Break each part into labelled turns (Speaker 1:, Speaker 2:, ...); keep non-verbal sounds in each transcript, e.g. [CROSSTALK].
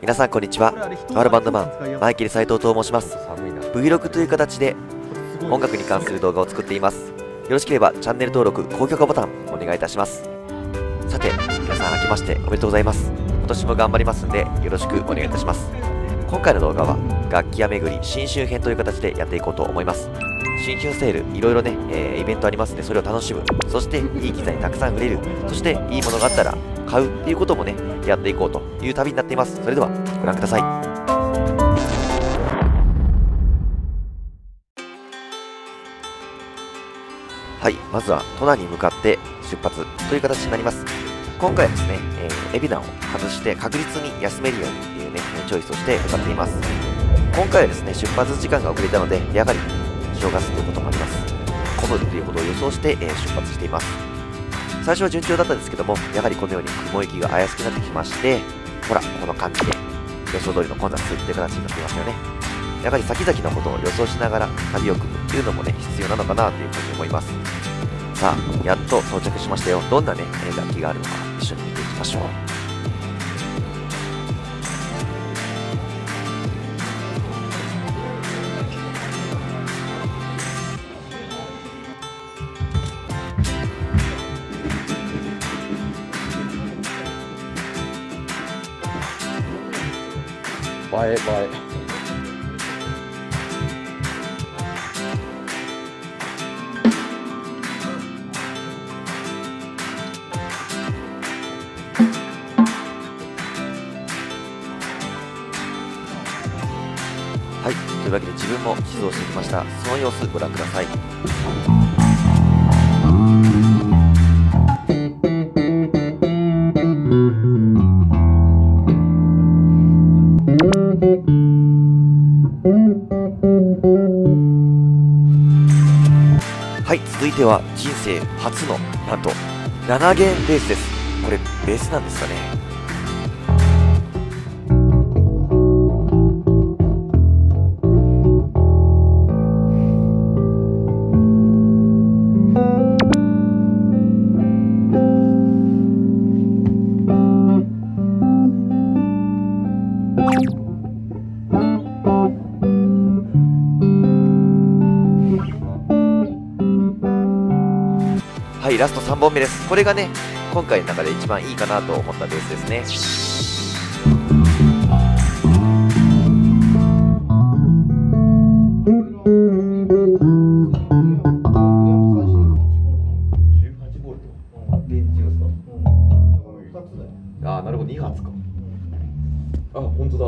Speaker 1: 皆さんこんにちは。ワールバンドマンマイケル斉藤と申します。Vlog という形で音楽に関する動画を作っています。よろしければチャンネル登録高評価ボタンお願いいたします。さて皆さん明けましておめでとうございます。今年も頑張りますんでよろしくお願いいたします。今回の動画は楽器屋巡り新春編という形でやっていこうと思います。新春セールいろいろね、えーイベントありますんでそれを楽しむ。そしていい機材たくさん売れる。そしていいものがあったら買うっていうこともねやっていこうという旅になっています。それではご覧ください。はいまずは都内に向かって出発という形になります。今回はですね、えー、エビナを外して確実に休めるようにっていうねチョイスをして向かっています。今回はですね出発時間が遅れたのでやはり正月ということもあります。混むっていうことを予想して、えー出発しています。最初は順調だったんですけどもやはりこのように雲行きが怪しくなってきましてほらこの感じで予想通りの混雑という形になっていますよね。やはり先々のことを予想しながら旅を組むっていうのもね必要なのかなというふうに思います。さあやっと到着しましたよ。どんなねえ楽器があるのか一緒に見ていきましょう。
Speaker 2: え映え。
Speaker 1: はいというわけで自分も指導してきました。その様子ご覧ください。いては人生初のなんと7弦レースです。これベースなんですかね。はい、ラスト3本目です。これがね、今回の中で一番いいかなと思ったベースですね。ああ、なるほど、2発か。
Speaker 2: あ本当だ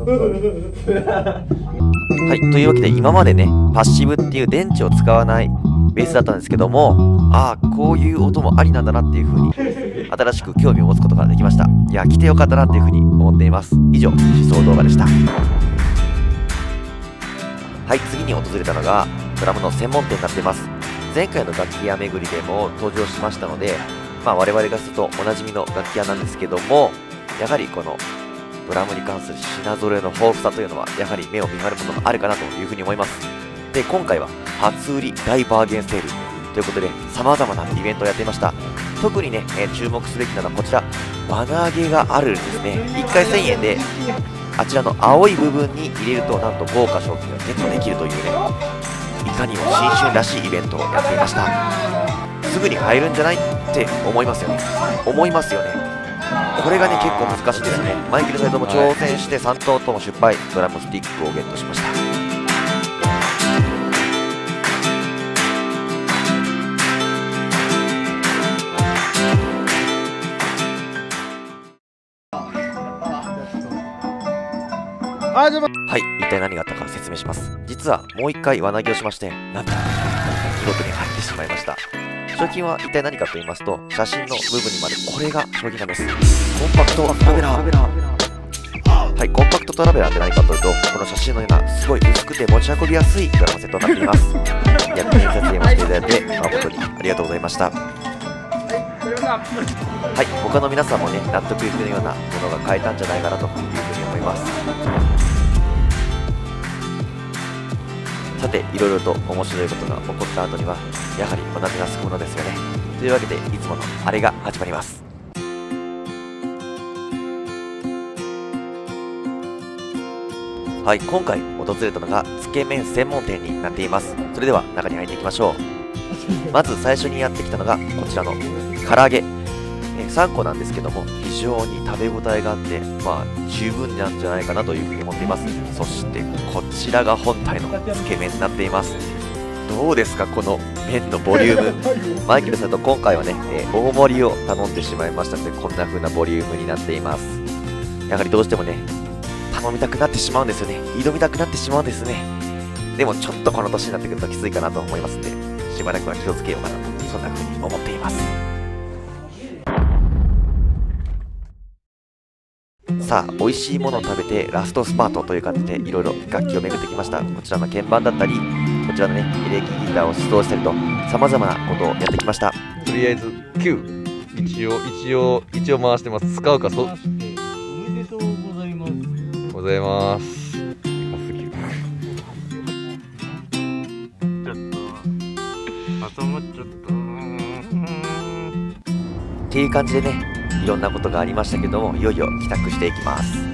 Speaker 2: [LAUGHS]
Speaker 1: はい、というわけで今までね、パッシブっていう電池を使わないベースだったんですけども、ああ、こういう音もありなんだなっていう風に、新しく興味を持つことができました。いや、来てよかったなっていう風に思っています。以上、思想動画でした。はい、次に訪れたのが、ドラムの専門店になっています。前回の楽器屋巡りでも登場しましたので、まあ我々がするとおなじみの楽器屋なんですけども、やはりこのドラムに関する品揃えの豊富さというのは、やはり目を見張るものがあるかなというふうに思います。で、今回は初売り大バーゲンセールということで、様々なイベントをやっていました。特にね、えー注目すべきなのはこちら、輪投げがあるんですね。1回1000円で、あちらの青い部分に入れると、なんと豪華賞金がゲットできるというね、いかにも新春らしいイベントをやっていました。すぐに買えるんじゃないって思いますよね。思いますよね。これがね結構難しいですねマイケル・サイドも挑戦して3頭とも失敗ドラムスティックをゲットしましたはい一体何があったか説明します実はもう一回輪投げをしましてなんと見事に入ってしまいました賞金は一体何かと言いますと写真の部分にまでこれが賞金なんですコンパクトトラベラーはい、コンパクトトラベラーって何かというと、この写真のようなすごい薄くて持ち運びやすいドラマセットになっています。役に撮影もしていただいて、誠にありがとうございました。はい、他の皆さんもね、納得いくようなものが買えたんじゃないかなというふうに思います。さていろいろと面白いことが起こった後にはやはりお腹が空くものですよね。というわけでいつものあれが始まります。はい今回訪れたのがつけ麺専門店になっています。それでは中に入っていきましょう。まず最初にやってきたのがこちらの唐揚げ。え3個なんですけども非常に食べ応えがあってまあ十分なんじゃないかなというふうに思っています。そしてこちらが本体のつけ麺になっています。どうですかこの麺のボリューム。[LAUGHS] マイケルさんと今回はね、えー大盛りを頼んでしまいましたのでこんな風なボリュームになっています。やはりどうしてもね頼みたくなってしまうんですよね。挑みたくなってしまうんですね。でもちょっとこの年になってくるときついかなと思いますんでしばらくは気をつけようかなとそんな風に思っていますさあ美味しいものを食べてラストスパートという感じでいろいろ楽器を巡ってきました。こちらの鍵盤だったりこちらのねエレキギターを出動したりと様々なことをやってきました。
Speaker 2: とりあえず9一応一応一応回してます。使うかそ
Speaker 3: おめでとう。ございます。
Speaker 2: ございますでかすぎる
Speaker 3: ちょっと、挟まっちゃった。
Speaker 1: っていう感じでねいろんなことがありましたけどもいよいよ帰宅していきます。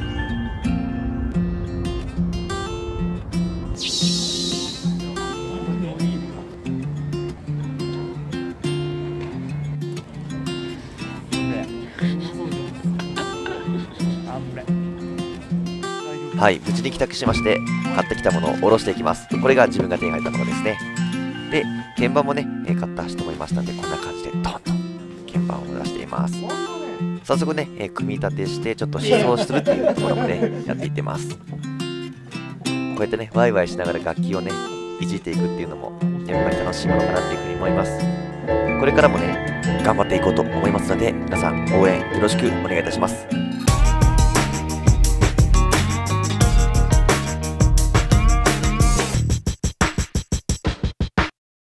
Speaker 1: はい無事に帰宅しまして買ってきたものを下ろしていきます。これが自分が手に入ったものですね。で鍵盤もね買った人もいましたんでこんな感じでドンと鍵盤を出しています。早速ね、えー組み立てしてちょっと試奏するっていうところもねやっていってます。こうやってねワイワイしながら楽器をねいじっていくっていうのもやっぱり楽しいものかなっていうふうに思います。これからもね頑張っていこうと思いますので皆さん応援よろしくお願いいたします